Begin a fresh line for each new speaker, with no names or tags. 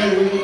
Aleluia.